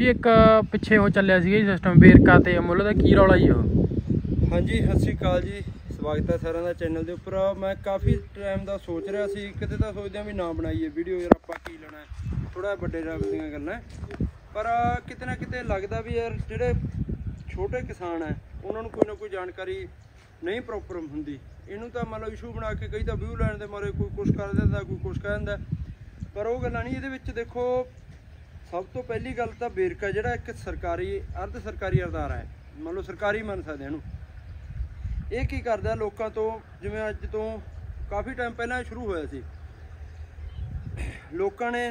ਜੀ, ਇੱਕ ਪਿੱਛੇ ਉਹ ਚੱਲਿਆ ਸੀਗਾ ਜੀ ਸਿਸਟਮ ਵੇਰਕਾ ਤੇ ਅਮੁੱਲ ਦਾ, ਕੀ ਰੌਲਾ ਜੀ ਉਹ? ਹਾਂਜੀ, ਸਤਿ ਸ਼੍ਰੀ ਅਕਾਲ ਜੀ। ਸਵਾਗਤ ਹੈ ਸਾਰਿਆਂ ਦਾ ਚੈਨਲ ਦੇ ਉੱਪਰ। ਮੈਂ ਕਾਫੀ ਟਾਈਮ ਦਾ ਸੋਚ ਰਿਹਾ ਸੀ, ਕਿਤੇ ਤਾਂ ਸੋਚਦਿਆਂ ਵੀ ਨਾ ਬਣਾਈਏ ਵੀਡੀਓ ਯਾਰ ਆਪਾਂ ਕੀ ਲੈਣਾ ਥੋੜਾ ਵੱਡੇ ਲੈਵਲ ਦੀਆਂ ਗੱਲਾਂ ਪਰ ਕਿਤੇ ਨਾ ਕਿਤੇ ਲੱਗਦਾ ਵੀ ਯਾਰ, ਜਿਹੜੇ ਛੋਟੇ ਕਿਸਾਨ ਹੈ, ਉਹਨਾਂ ਨੂੰ ਕੋਈ ਨਾ ਕੋਈ ਜਾਣਕਾਰੀ ਨਹੀਂ ਪ੍ਰੋਪਰ ਹੁੰਦੀ। ਇਹਨੂੰ ਤਾਂ ਮਤਲਬ ਇਸ਼ੂ ਬਣਾ ਕੇ ਕਈ ਤਾਂ ਵਿਊ ਲੈਣ ਦੇ ਮਾਰੇ, ਕੋਈ ਕੁਝ ਕਰ ਦਿੰਦਾ, ਕੋਈ ਕੁਝ ਕਹਿ ਦਿੰਦਾ। ਪਰ ਉਹ ਗੱਲਾਂ ਨਹੀਂ, ਇਹਦੇ ਵਿੱਚ ਦੇਖੋ ਸਭ ਤੋਂ ਪਹਿਲੀ ਗੱਲ ਤਾਂ ਵੇਰਕਾ ਜਿਹੜਾ ਇੱਕ ਸਰਕਾਰੀ, ਅਰਧ ਸਰਕਾਰੀ ਅਦਾਰਾ ਹੈ, ਮੰਨ ਲਓ ਸਰਕਾਰੀ ਮੰਨ ਸਕਦੇ ਇਹਨੂੰ। ਇਹ ਕੀ ਕਰਦਾ ਲੋਕਾਂ ਤੋਂ, ਜਿਵੇਂ ਅੱਜ ਤੋਂ ਕਾਫੀ ਟਾਈਮ ਪਹਿਲਾਂ ਸ਼ੁਰੂ ਹੋਇਆ ਸੀ। ਲੋਕਾਂ ਨੇ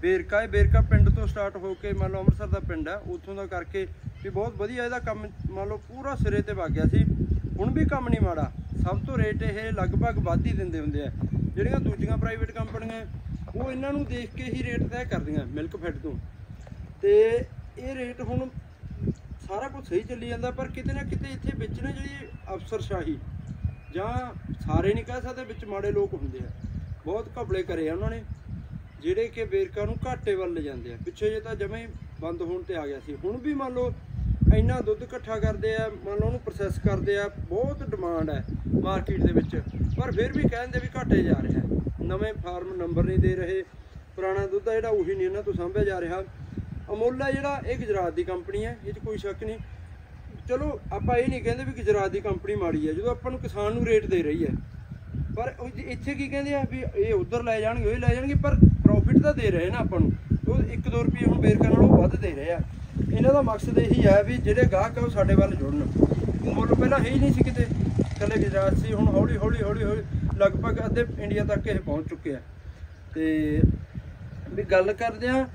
ਵੇਰਕਾ ਇਹ ਵੇਰਕਾ ਪਿੰਡ ਤੋਂ ਸਟਾਰਟ ਹੋ ਕੇ ਮੰਨ ਲਓ ਅੰਮ੍ਰਿਤਸਰ ਦਾ ਪਿੰਡ ਹੈ, ਉੱਥੋਂ ਦਾ ਕਰਕੇ ਵੀ ਬਹੁਤ ਵਧੀਆ ਇਹਦਾ ਕੰਮ ਮੰਨ ਲਓ ਪੂਰਾ ਸਿਰੇ ਤੇ ਵਗ ਗਿਆ ਸੀ। ਹੁਣ ਵੀ ਕੰਮ ਨਹੀਂ ਮਾੜਾ। ਸਭ ਤੋਂ ਰੇਟ ਇਹ ਲਗਭਗ ਵੱਧ ਹੀ ਦਿੰਦੇ ਹੁੰਦੇ ਆ। ਜਿਹੜੀਆਂ ਦੂਜੀਆਂ ਪ੍ਰਾਈਵੇਟ ਕੰਪਨੀਆਂ ਉਹ ਇਹਨਾਂ ਨੂੰ ਦੇਖ ਕੇ ਹੀ ਰੇਟ ਤੈਅ ਕਰਦੀਆਂ ਮਿਲਕ ਫੈਡ ਤੋਂ। ਤੇ ਇਹ ਰੇਟ ਹੁਣ ਸਾਰਾ ਕੁਝ ਸਹੀ ਚੱਲੀ ਜਾਂਦਾ, ਪਰ ਕਿਤੇ ਨਾ ਕਿਤੇ ਇੱਥੇ ਵਿੱਚ ਨਾ ਜਿਹੜੀ ਅਫਸਰਸ਼ਾਹੀ ਜਾਂ ਸਾਰੇ ਨਹੀਂ ਕਹਿ ਸਕਦੇ ਵਿੱਚ ਮਾੜੇ ਲੋਕ ਹੁੰਦੇ ਆ। ਬਹੁਤ ਘਪਲੇ ਕਰੇ ਆ ਉਹਨਾਂ ਨੇ, ਜਿਹੜੇ ਕਿ ਵੇਰਕਾ ਨੂੰ ਘਾਟੇ ਵੱਲ ਲੈ ਜਾਂਦੇ ਆ। ਪਿੱਛੇ ਜੇ ਤਾਂ ਜਮੇ ਬੰਦ ਹੋਣ ਤੇ ਆ ਗਿਆ ਸੀ। ਹੁਣ ਵੀ ਮੰਨ ਲਓ ਇੰਨਾ ਦੁੱਧ ਇਕੱਠਾ ਕਰਦੇ ਆ, ਮੰਨ ਲਓ ਉਹਨੂੰ ਪ੍ਰੋਸੈਸ ਕਰਦੇ ਆ, ਬਹੁਤ ਡਿਮਾਂਡ ਹੈ ਮਾਰਕੀਟ ਦੇ ਵਿੱਚ। ਪਰ ਫਿਰ ਵੀ ਕਹਿੰਦੇ ਵੀ ਘਾਟੇ ਜਾ ਰਿਹਾ। ਨਵੇਂ ਫਾਰਮ ਨੰਬਰ ਨਹੀਂ ਦੇ ਰਹੇ। ਪੁਰਾਣਾ ਦੁੱਧ ਆ ਜਿਹੜਾ, ਉਹੀ ਨਹੀਂ ਇਹਨਾਂ ਤੋਂ ਸਾਂਭਿਆ ਜਾ ਰਿਹਾ। ਅਮੋਲਾ ਜਿਹੜਾ, ਇਹ ਗੁਜਰਾਤ ਦੀ ਕੰਪਨੀ ਹੈ, ਇਹ 'ਚ ਕੋਈ ਸ਼ੱਕ ਨਹੀਂ। ਚਲੋ, ਆਪਾਂ ਇਹ ਨਹੀਂ ਕਹਿੰਦੇ ਵੀ ਗੁਜਰਾਤ ਦੀ ਕੰਪਨੀ ਮਾੜੀ ਹੈ। ਜਦੋਂ ਆਪਾਂ ਨੂੰ ਕਿਸਾਨ ਨੂੰ ਰੇਟ ਦੇ ਰਹੀ ਹੈ। ਪਰ ਇੱਥੇ ਕੀ ਕਹਿੰਦੇ ਆ ਵੀ ਇਹ ਉਧਰ ਲੈ ਜਾਣਗੇ, ਉਹ ਲੈ ਜਾਣਗੇ, ਪਰ ਪ੍ਰੋਫਿਟ ਤਾਂ ਦੇ ਰਹੇ ਨਾ ਆਪਾਂ ਨੂੰ। ਉਹ 1-2 ਰੁਪਏ ਹੁਣ ਬੇਰਕਾ ਨਾਲੋਂ ਵੱਧ ਦੇ ਰਹੇ ਆ। ਇਹਨਾਂ ਦਾ ਮਕਸਦ ਇਹੀ ਹੈ ਵੀ ਜਿਹੜੇ ਗਾਹਕ ਆ ਉਹ ਸਾਡੇ ਵੱਲ ਜੁੜਨ। ਮੁੱਲ ਪਹਿਲਾਂ ਹੈ ਹੀ ਨਹੀਂ ਸੀ ਕਿਤੇ। ਕੱਲੇ ਗੁਜਰਾਤ ਸੀ, ਹੁਣ ਹੌਲੀ ਹੌਲੀ ਹੌਲੀ ਹੌਲੀ ਲਗਭਗ ਅੱਧੇ ਇੰਡੀਆ ਤੱਕ ਇਹ ਪਹੁੰਚ ਚੁੱਕੇ ਆ। ਤੇ ਵੀ ਗੱਲ ਕਰਦੇ ਆ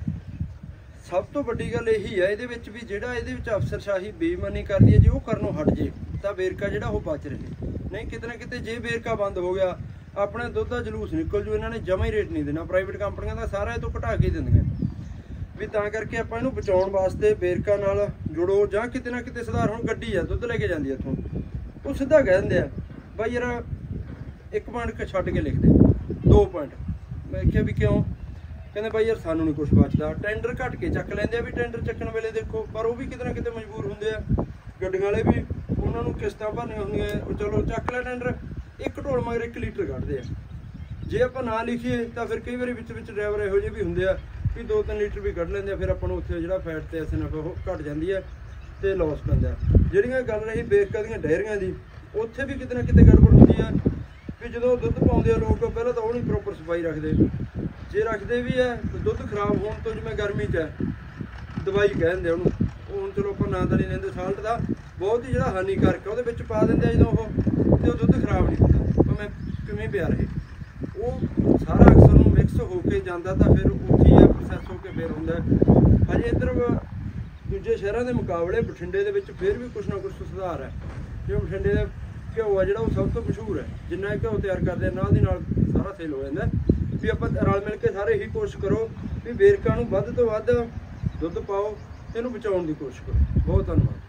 ਸਭ ਤੋਂ ਵੱਡੀ ਗੱਲ ਇਹੀ ਹੈ ਇਹਦੇ ਵਿੱਚ ਵੀ ਜਿਹੜਾ ਇਹਦੇ ਵਿੱਚ ਅਫਸਰਸ਼ਾਹੀ ਬੇਈਮਾਨੀ ਕਰਦੀ ਹੈ, ਜੇ ਉਹ ਕਰਨੋਂ ਹਟ ਜੇ, ਤਾਂ ਵੇਰਕਾ ਜਿਹੜਾ ਉਹ ਬਚ ਰਹੇ। ਨਹੀਂ, ਕਿਤੇ ਨਾ ਕਿਤੇ ਜੇ ਵੇਰਕਾ ਬੰਦ ਹੋ ਗਿਆ, ਆਪਣੇ ਦੁੱਧ ਦਾ ਜਲੂਸ ਨਿਕਲ ਜੂ, ਇਹਨਾਂ ਨੇ ਜਮਾ ਹੀ ਰੇਟ ਨਹੀਂ ਦੇਣਾ। ਪ੍ਰਾਈਵੇਟ ਕੰਪਨੀਆਂ ਦਾ ਸਾਰਾ ਇਹ ਤੋਂ ਘਟਾ ਕੇ ਦਿੰਦੀਆਂ। ਵੀ ਤਾਂ ਕਰਕੇ ਆਪਾਂ ਇਹਨੂੰ ਬਚਾਉਣ ਵਾਸਤੇ ਵੇਰਕਾ ਨਾਲ ਜੁੜੋ ਜਾਂ ਕਿਤੇ ਨਾ ਕਿਤੇ ਸੁਧਾਰ, ਹੁਣ ਗੱਡੀ ਆ, ਦੁੱਧ ਲੈ ਕੇ ਜਾਂਦੀ ਆ ਇੱਥੋਂ। ਉਹ ਸਿੱਧਾ ਕਹਿ ਦਿੰਦੇ ਆ, ਬਾਈ ਯਾਰ, ਇੱਕ ਪੁਆਇੰਟ ਛੱਡ ਕੇ ਲਿਖ ਦੇ ਦੋ ਪੁਆਇੰਟ ਮੈਂ ਕਿਹਾ ਵੀ ਕਿਉਂ? ਕਹਿੰਦੇ, ਬਾਈ ਯਾਰ, ਸਾਨੂੰ ਨਹੀਂ ਕੁਝ ਬਚਦਾ। ਟੈਂਡਰ ਘੱਟ ਕੇ ਚੱਕ ਲੈਂਦੇ ਆ ਵੀ ਟੈਂਡਰ ਚੱਕਣ ਵੇਲੇ ਦੇਖੋ, ਪਰ ਉਹ ਵੀ ਕਿਤੇ ਨਾ ਕਿਤੇ ਮਜਬੂਰ ਹੁੰਦੇ ਆ। ਗੱਡੀਆਂ ਵਾਲੇ ਵੀ ਉਹਨਾਂ ਨੂੰ ਕਿਸ਼ਤਾਂ ਭਰਨੀਆਂ ਹੁੰਦੀਆਂ, ਉਹ ਚਲੋ ਚੱਕ ਲੈ ਟੈਂਡਰ ਇੱਕ ਢੋਲ ਮਗਰ 1 ਲੀਟਰ ਕੱਢਦੇ ਆ। ਜੇ ਆਪਾਂ ਨਾ ਲਿਖੀਏ, ਤਾਂ ਫਿਰ ਕਈ ਵਾਰੀ ਵਿੱਚ ਵਿੱਚ ਡਰਾਈਵਰ ਇਹੋ ਜਿਹੇ ਵੀ ਹੁੰਦੇ ਆ ਵੀ 2-3 ਲੀਟਰ ਵੀ ਕੱਢ ਲੈਂਦੇ ਆ, ਫਿਰ ਆਪਾਂ ਨੂੰ ਉੱਥੇ ਜਿਹੜਾ ਫੈਟ ਤੇ ਐਸਐਨਐਫ ਉਹ ਘਟ ਜਾਂਦੀ ਹੈ ਤੇ ਲਾਸ ਪੈਂਦਾ ਜਿਹੜੀਆਂ ਗੱਲ ਰਹੀ ਬੇਰਕਾ ਦੀਆਂ ਡੈਰੀਆਂ ਦੀ, ਉੱਥੇ ਵੀ ਕਿਤੇ ਨਾ ਕਿਤੇ ਗੜਬੜ ਹੁੰਦੀ ਆ ਵੀ ਜਦੋਂ ਦੁੱਧ ਪਾਉਂਦੇ ਆ ਲੋਕ, ਪਹਿਲਾਂ ਤਾਂ ਉਹ ਨਹੀਂ ਪ੍ਰੋਪਰ ਸਫ਼ਾਈ ਰੱਖਦੇ। ਜੇ ਰੱਖਦੇ ਵੀ ਆ ਦੁੱਧ ਖਰਾਬ ਹੋਣ ਤੋਂ ਜਿਵੇਂ ਗਰਮੀ 'ਚ ਹੈ ਦਵਾਈ ਕਹਿੰਦੇ ਉਹਨੂੰ। ਹੁਣ ਚਲੋ ਆਪਾਂ ਨਾਂ ਤਾਂ ਨਹੀਂ ਲੈਂਦੇ ਸਾਲਟ ਦਾ ਬਹੁਤ ਹੀ ਜਿਹੜਾ ਹਾਨੀਕਾਰਕ ਹੈ ਉਹਦੇ ਵਿੱਚ ਪਾ ਦਿੰਦੇ ਆ ਜਦੋਂ ਉਹ, ਤੇ ਉਹ ਦੁੱਧ ਖਰਾਬ ਨਹੀਂ ਹੁੰਦਾ। ਭਾਵੇਂ ਕਿਵੇਂ ਪਿਆ ਰਹੇ? ਉਹ ਸਾਰਾ ਅਕਸਰ ਮਿਕਸ ਹੋ ਕੇ ਜਾਂਦਾ ਤਾਂ ਫਿਰ ਉੱਥੇ ਹੀ ਪ੍ਰੋਸੈਸ ਹੋ ਕੇ ਫਿਰ ਹੁੰਦਾ। ਹੈ। ਹਜੇ ਇੱਧਰ ਦੂਜੇ ਸ਼ਹਿਰਾਂ ਦੇ ਮੁਕਾਬਲੇ ਬਠਿੰਡੇ ਦੇ ਵਿੱਚ ਫਿਰ ਵੀ ਕੁਝ ਨਾ ਕੁਝ ਸੁਧਾਰ ਹੈ। ਜਿਵੇਂ ਬਠਿੰਡੇ ਦਾ ਘਿਓ ਆ ਜਿਹੜਾ ਉਹ ਸਭ ਤੋਂ ਮਸ਼ਹੂਰ ਹੈ। ਜਿੰਨਾ ਇਹ ਘਿਓ ਤਿਆਰ ਕਰਦੇ ਆ, ਨਾਲ ਦੀ ਨਾਲ ਸਾਰਾ ਸੇਲ ਹੋ ਜਾਂਦਾ। ਵੀ ਆਪਾਂ ਰਲ ਮਿਲ ਕੇ ਸਾਰੇ ਹੀ ਕੋਸ਼ਿਸ਼ ਕਰੋ ਵੀ ਵੇਰਕਾ ਨੂੰ ਵੱਧ ਤੋਂ ਵੱਧ ਦੁੱਧ ਪਾਓ ਤੇ ਇਹਨੂੰ ਬਚਾਉਣ ਦੀ ਕੋਸ਼ਿਸ਼ ਕਰੋ। ਬਹੁਤ ਧੰਨਵਾਦ।